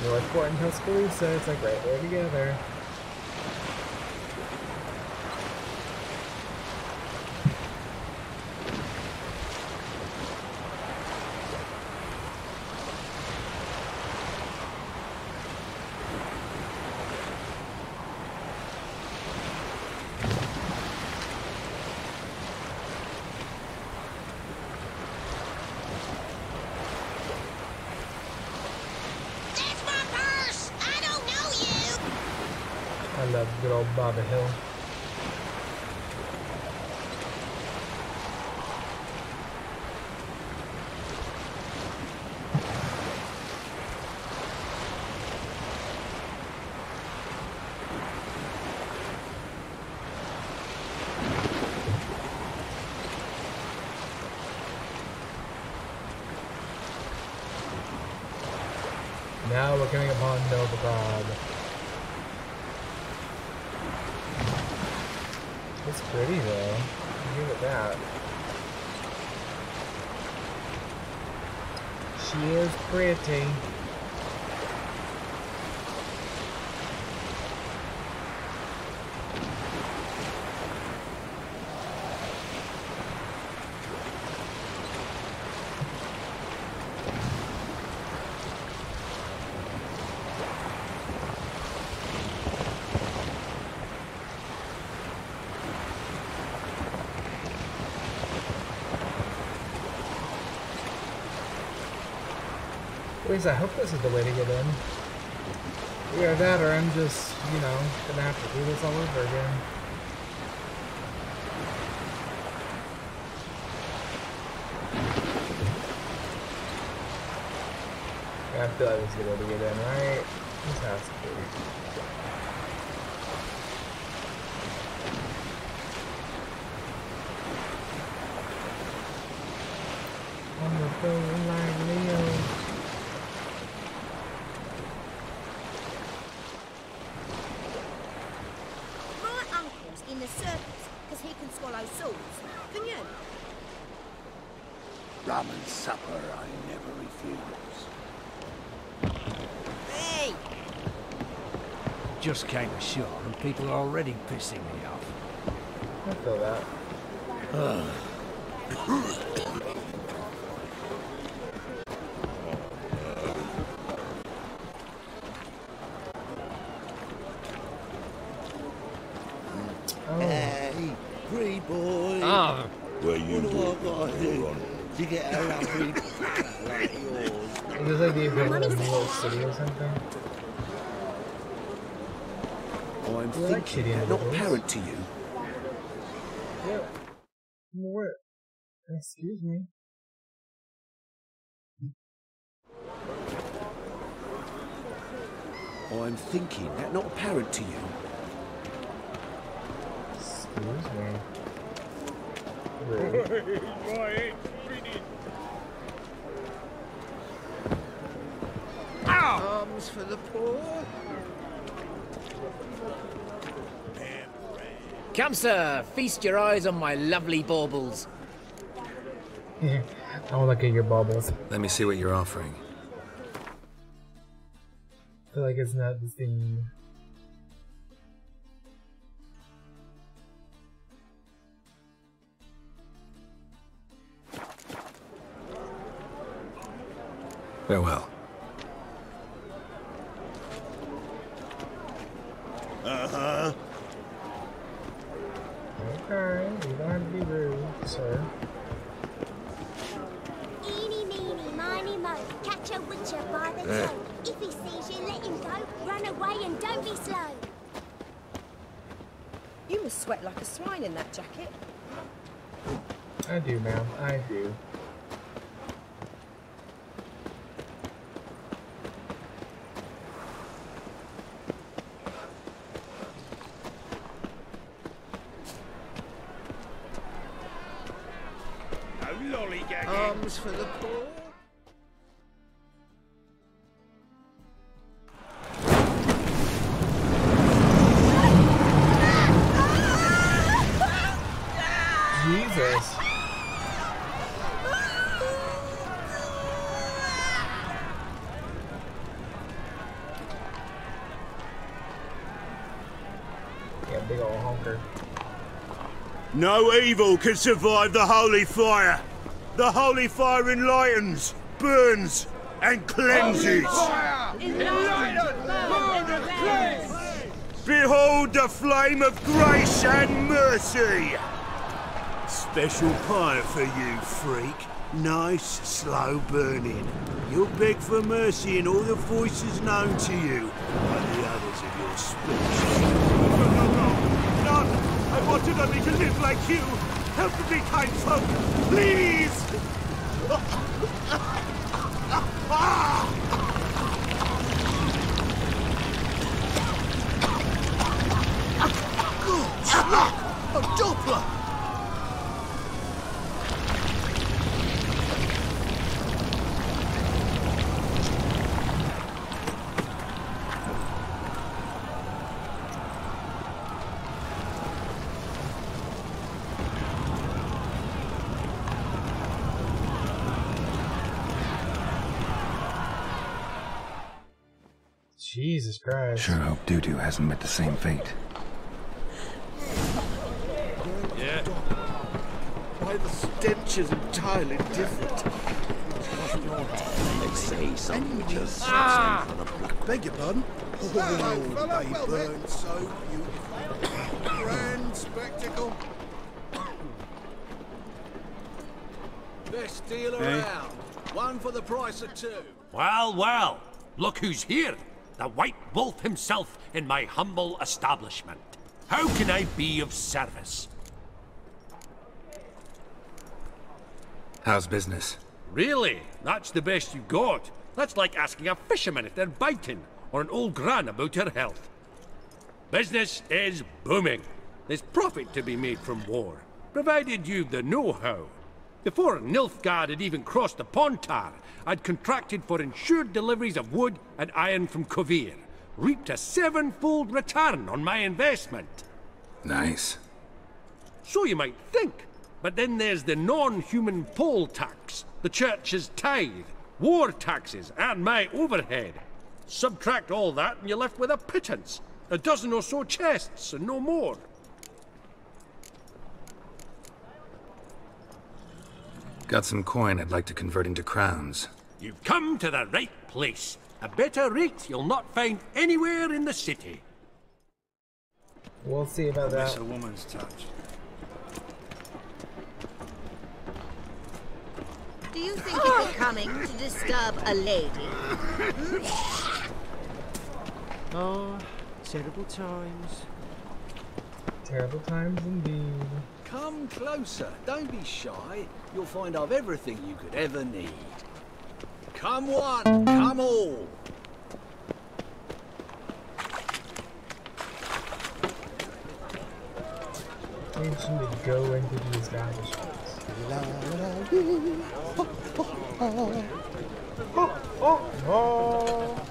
Northport and Tuscaloosa. It's like right there together. I love good old Baba Hill. Now we're coming upon Novigrad. It's pretty though. I'll Give it that. She is pretty. At least I hope this is the way to get in. Either that or I'm just, you know, gonna have to do this all over again. I feel like this is the way to get in, right? This has to be. I'm the phone like Leo. My uncle's in the circus because he can swallow swords. Can you? Rum and supper I never refuse. Hey! Just came ashore and people are already pissing me off. I feel that. Hey, free boy. Oh. Where you what do I gotta do to get a lovely like yours? Is this like the equivalent of New York City or something? I'm You like thinking, shitty not individuals. apparent to you. Yeah. What? Excuse me. I'm thinking, that not apparent to you. Excuse me. Rude. <laughs> Arms for the poor. Come, sir, feast your eyes on my lovely baubles. <laughs> I want to look at your bubbles. Let me see what you're offering. I feel like it's not the same. Farewell. Big old honker. No evil can survive the holy fire. The holy fire enlightens, burns, and cleanses. Behold the flame of grace and mercy. Special pie for you, freak. Nice, slow burning. You'll beg for mercy in all the voices known to you by the others of your species. Want me to live like you. Help me, kind folk. Please! A Doppler! Christ. Sure hope Dudu hasn't met the same fate. Yeah. Why the stench is entirely different. They say something just Ah! for the black. Beg your pardon? Oh, they burn so beautiful. Grand spectacle. Best deal Hey. around. One for the price of two. Well, well, look who's here. The White Wolf himself in my humble establishment. How can I be of service? How's business? Really? That's the best you've got? That's like asking a fisherman if they're biting, or an old gran about her health. Business is booming. There's profit to be made from war, provided you've the know-how. Before Nilfgaard had even crossed the Pontar, I'd contracted for insured deliveries of wood and iron from Kovir, reaped a sevenfold return on my investment. Nice. So you might think. But then there's the non-human poll tax, the church's tithe, war taxes, and my overhead. Subtract all that and you're left with a pittance. A dozen or so chests, and no more. Got some coin I'd like to convert into crowns. You've come to the right place. A better rate you'll not find anywhere in the city. We'll see about Miss that. a woman's touch. Do you think it's becoming to disturb a lady? <laughs> Oh, terrible times. Terrible times indeed. Come closer. Don't be shy. You'll find I've everything you could ever need. Come one, come all. Teach him to go into the establishments. Oh, oh, oh.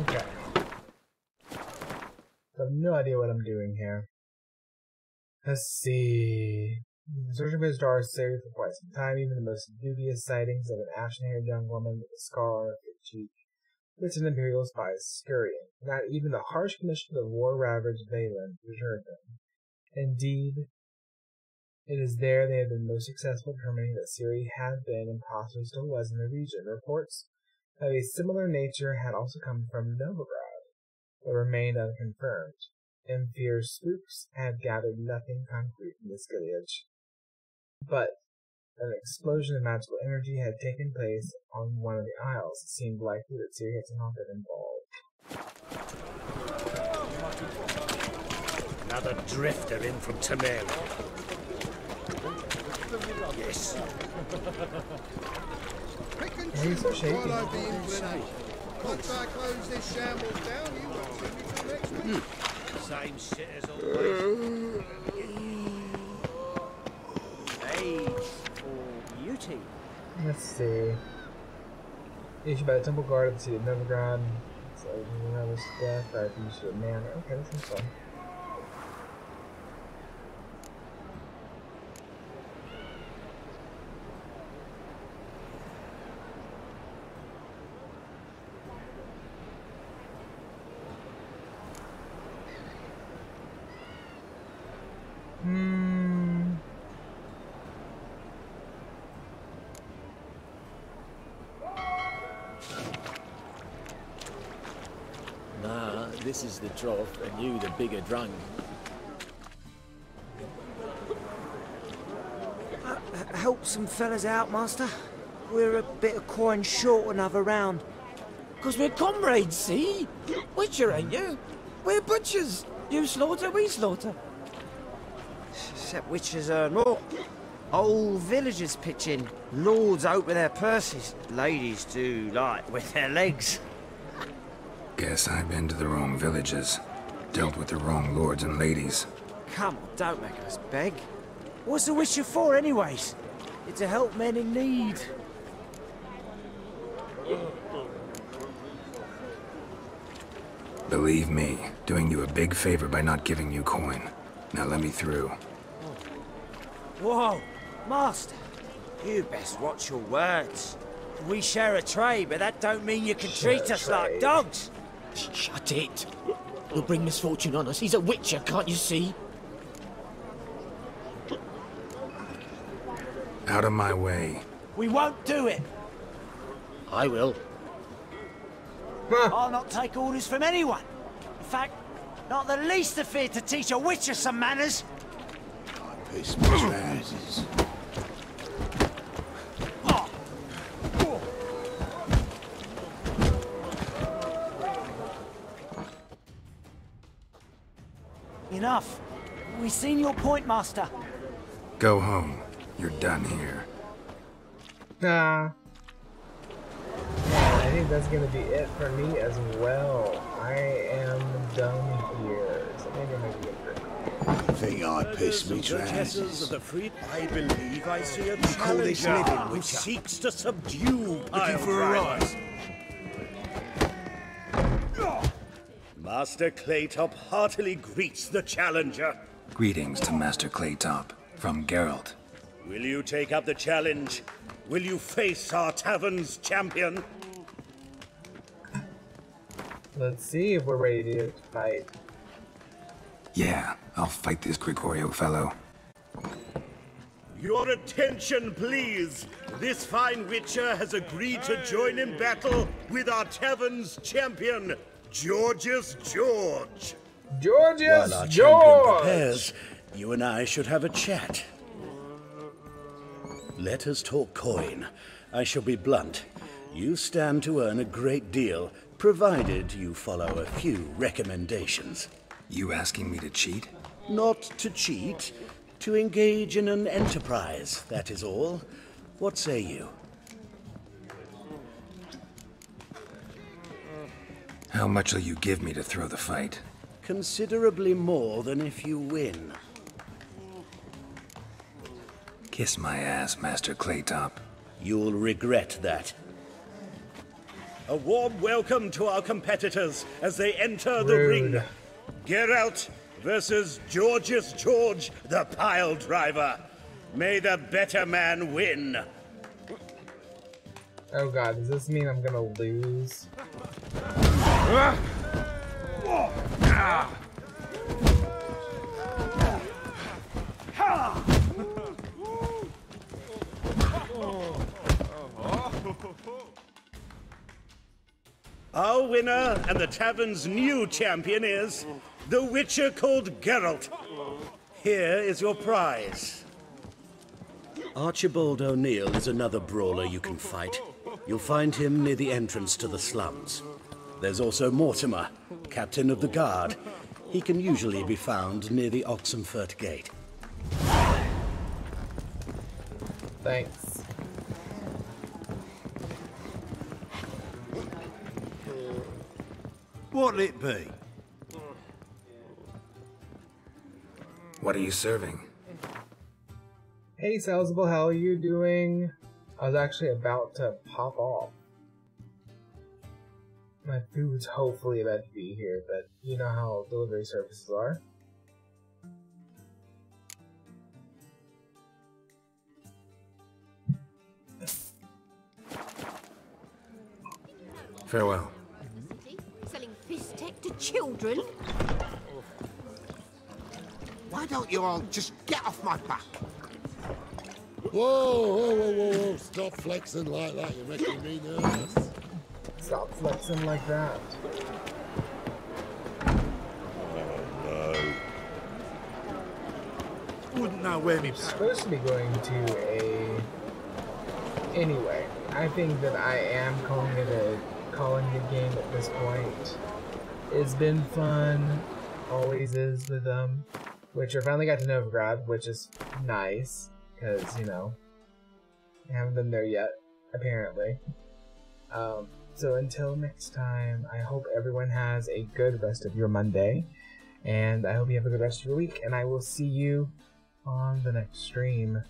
Okay. I have no idea what I'm doing here. Let's see. Searching for the stars saved for quite some time. Even the most dubious sightings of an ashen-haired young woman with a scar on her cheek. It's an imperial spies scurrying. Not even the harsh conditions of war-ravaged Velen deterred them. Indeed, it is there they have been most successful in determining that Ciri had been and possibly still was in the region. Reports of a similar nature had also come from Novigrad, but remained unconfirmed. Enfear spooks had gathered nothing concrete in this village. But an explosion of magical energy had taken place on one of the isles. It seemed likely that Ciri had not been involved. Another drifter in from Temeria. Yes. He's so shaky. While I be in Once I close this shambles down, you won't see me till next week. Hmm. Same shit as always. Age or beauty? Let's see. Issued by the Temple Guard of the City of Novigrad. So, another death, I used to a man. Okay, this is fun. Hmm. Nah, This is the trough, and you the bigger drunk. Uh, help some fellas out, Master. We're a bit of coin short another round. Because we're comrades, see? Witcher, ain't you? We're butchers. You slaughter, we slaughter. Except witches earn more. Whole villages pitch in. Lords open their purses. Ladies do like with their legs. Guess I've been to the wrong villages. Dealt with the wrong lords and ladies. Come on, don't make us beg. What's the witcher for, anyways? It's to help men in need. Believe me, doing you a big favor by not giving you coin. Now let me through. Whoa, Master. You best watch your words. We share a trade, but that don't mean you can treat us like dogs. Shut it. He'll bring misfortune on us. He's a witcher, can't you see? Out of my way. We won't do it. I will. I'll not take orders from anyone. In fact, not the least afeard to teach a witcher some manners. Piss my trousers. Enough. We've seen your point, Master. Go home. You're done here. Nah. Yeah, I think that's gonna be it for me as well. I am done here. So maybe maybe a drink. Think I pissed me trousers. of the free. I believe I see a call challenger living, who seeks to subdue Looking pile for a drivers. Master Claytop heartily greets the challenger. Greetings to Master Claytop from Geralt. Will you take up the challenge? Will you face our tavern's champion? Let's see if we're ready to fight. Yeah, I'll fight this Gregorio fellow. Your attention, please. This fine witcher has agreed to join in battle with our tavern's champion, Georgius George. Georgius While our George! champion prepares, you and I should have a chat. Let us talk coin. I shall be blunt. You stand to earn a great deal, provided you follow a few recommendations. You asking me to cheat? Not to cheat, to engage in an enterprise, that is all. What say you? How much will you give me to throw the fight? Considerably more than if you win. Kiss my ass, Master Claytop. You'll regret that. A warm welcome to our competitors as they enter the Rude. ring. Geralt versus Georgius George, the pile driver. May the better man win. Oh god, does this mean I'm gonna lose? Our winner and the tavern's new champion is the Witcher called Geralt. Here is your prize. Archibald O'Neill is another brawler you can fight. You'll find him near the entrance to the slums. There's also Mortimer, captain of the guard. He can usually be found near the Oxenfurt Gate. Thanks. What'll it be? What are you serving? Hey Salzable, how are you doing? I was actually about to pop off. My food's hopefully about to be here, but you know how delivery services are. Farewell. Selling fish tech to children? Why don't you all just get off my back? Whoa, whoa, whoa, whoa, whoa. Stop flexing like that. You're making me nervous. Stop flexing like that. Oh no. Wouldn't know where me. Supposed to be going to a. Anyway, I think that I am calling it a calling the game at this point. It's been fun. Always is with them. Which I finally got to Novigrad, which is nice. Because, you know, I haven't been there yet, apparently. Um, so until next time, I hope everyone has a good rest of your Monday, and I hope you have a good rest of your week. And I will see you on the next stream.